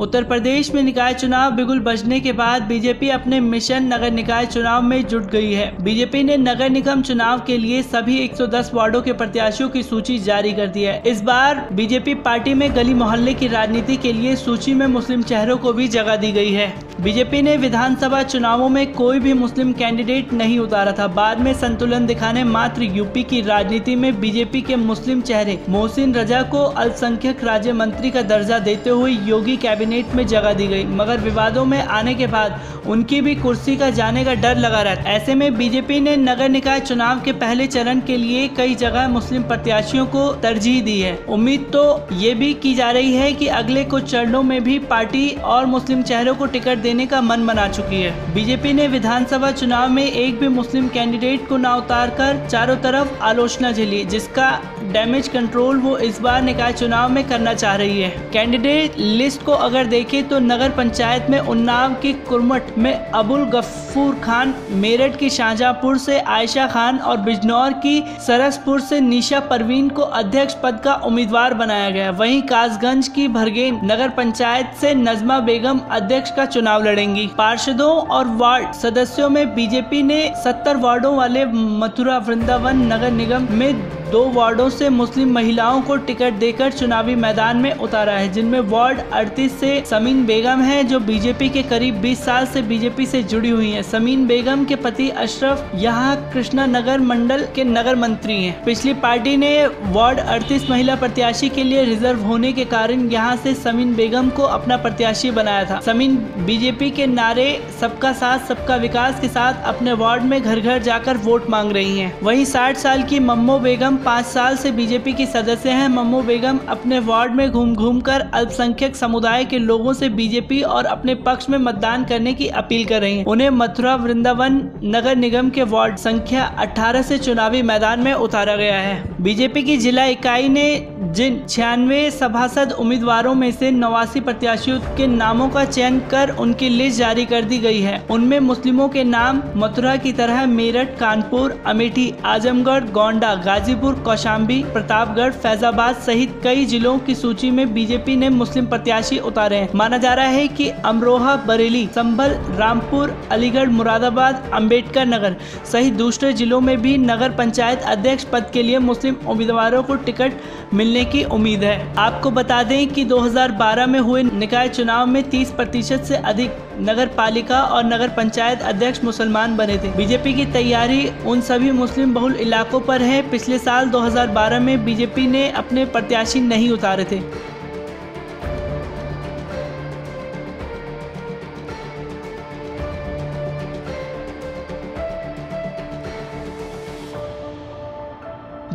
उत्तर प्रदेश में निकाय चुनाव बिगुल बजने के बाद बीजेपी अपने मिशन नगर निकाय चुनाव में जुट गई है। बीजेपी ने नगर निगम चुनाव के लिए सभी 110 वार्डो के प्रत्याशियों की सूची जारी कर दी है। इस बार बीजेपी पार्टी में गली मोहल्ले की राजनीति के लिए सूची में मुस्लिम चेहरों को भी जगह दी गई है। बीजेपी ने विधानसभा चुनावों में कोई भी मुस्लिम कैंडिडेट नहीं उतारा था। बाद में संतुलन दिखाने मात्र यूपी की राजनीति में बीजेपी के मुस्लिम चेहरे मोहसिन रजा को अल्पसंख्यक राज्य मंत्री का दर्जा देते हुए योगी कैबिनेट में जगह दी गई। मगर विवादों में आने के बाद उनकी भी कुर्सी का जाने का डर लगा रहता ऐसे में बीजेपी ने नगर निकाय चुनाव के पहले चरण के लिए कई जगह मुस्लिम प्रत्याशियों को तरजीह दी है। उम्मीद तो ये भी की जा रही है कि अगले कुछ चरणों में भी पार्टी और मुस्लिम चेहरों को टिकट देने का मन बना चुकी है। बीजेपी ने विधानसभा चुनाव में एक भी मुस्लिम कैंडिडेट को न उतार कर चारों तरफ़ आलोचना झेली, जिसका डैमेज कंट्रोल वो इस बार निकाय चुनाव में करना चाह रही है। कैंडिडेट लिस्ट को अगर देखे तो नगर पंचायत में उन्नाव की कुरमट में अबुल गफूर खान, मेरठ की शाहजहांपुर से आयशा खान और बिजनौर की सरसपुर से निशा परवीन को अध्यक्ष पद का उम्मीदवार बनाया गया। वहीं कासगंज की भरगेन नगर पंचायत से नजमा बेगम अध्यक्ष का चुनाव लड़ेंगी। पार्षदों और वार्ड सदस्यों में बीजेपी ने सत्तर वार्डो वाले मथुरा वृंदावन नगर निगम में दो वार्डों से मुस्लिम महिलाओं को टिकट देकर चुनावी मैदान में उतारा है, जिनमें वार्ड अड़तीस से समीन बेगम है, जो बीजेपी के करीब 20 साल से बीजेपी से जुड़ी हुई है। समीन बेगम के पति अशरफ यहाँ कृष्णा नगर मंडल के नगर मंत्री है। पिछली पार्टी ने वार्ड अड़तीस महिला प्रत्याशी के लिए रिज़र्व होने के कारण यहाँ से समीन बेगम को अपना प्रत्याशी बनाया था। समीन बीजेपी के नारे सबका साथ, सबका विकास के साथ अपने वार्ड में घर घर जाकर वोट मांग रही है। वही साठ साल की मम्मो बेगम पाँच साल से बीजेपी की सदस्य हैं। मम्मू बेगम अपने वार्ड में घूम घूम कर अल्पसंख्यक समुदाय के लोगों से बीजेपी और अपने पक्ष में मतदान करने की अपील कर रही हैं। उन्हें मथुरा वृंदावन नगर निगम के वार्ड संख्या 18 से चुनावी मैदान में उतारा गया है। बीजेपी की जिला इकाई ने जिन छियानवे सभासद उम्मीदवारों में से नवासी प्रत्याशियों के नामों का चयन कर उनकी लिस्ट जारी कर दी गई है। उनमें मुस्लिमों के नाम मथुरा की तरह मेरठ, कानपुर, अमेठी, आजमगढ़, गोंडा, गाजीपुर जौनपुर कौशाम्बी, प्रतापगढ़, फैजाबाद सहित कई जिलों की सूची में बीजेपी ने मुस्लिम प्रत्याशी उतारे हैं। माना जा रहा है कि अमरोहा, बरेली, संभल, रामपुर, अलीगढ़, मुरादाबाद, अंबेडकर नगर सहित दूसरे जिलों में भी नगर पंचायत अध्यक्ष पद के लिए मुस्लिम उम्मीदवारों को टिकट मिलने की उम्मीद है। आपको बता दें कि 2012 में हुए निकाय चुनाव में 30 प्रतिशत से अधिक नगर पालिका और नगर पंचायत अध्यक्ष मुसलमान बने थे। बीजेपी की तैयारी उन सभी मुस्लिम बहुल इलाकों पर है। पिछले साल 2012 में बीजेपी ने अपने प्रत्याशी नहीं उतारे थे।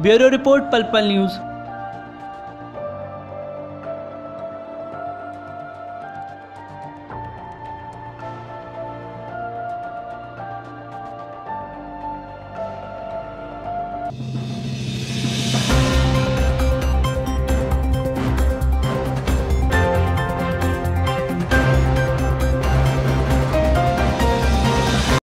ब्यूरो रिपोर्ट पल पल न्यूज़।